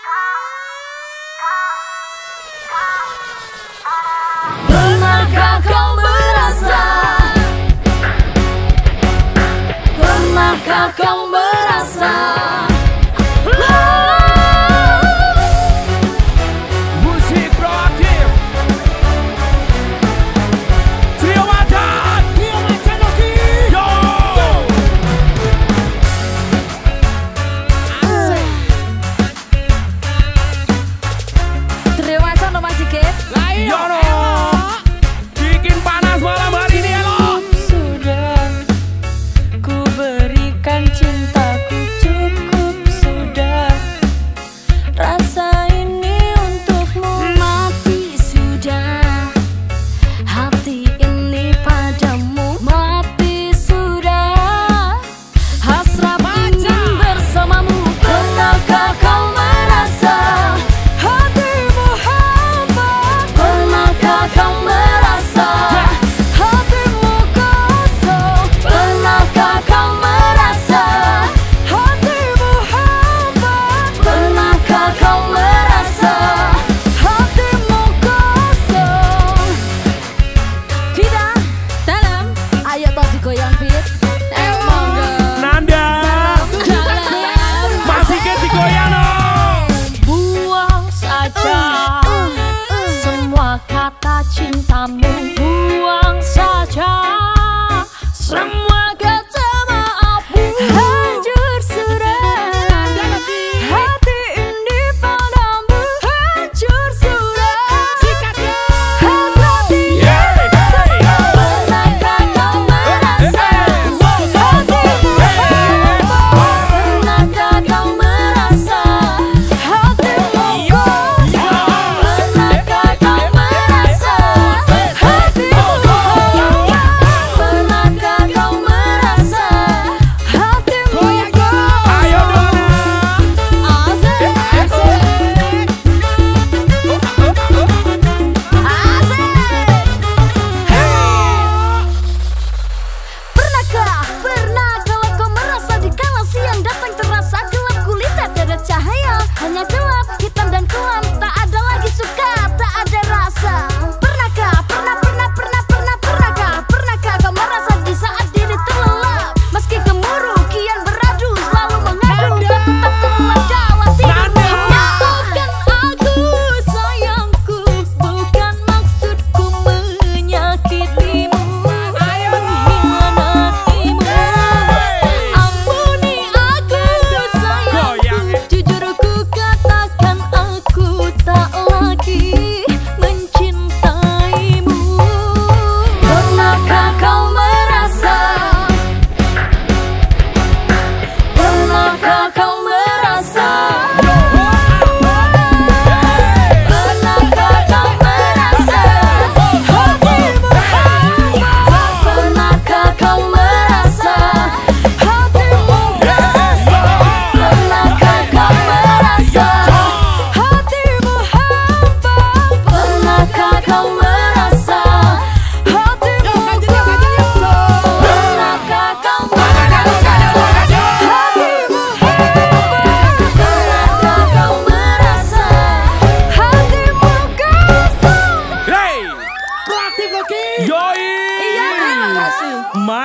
Pernahkah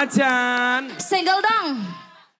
Macan. Single dong.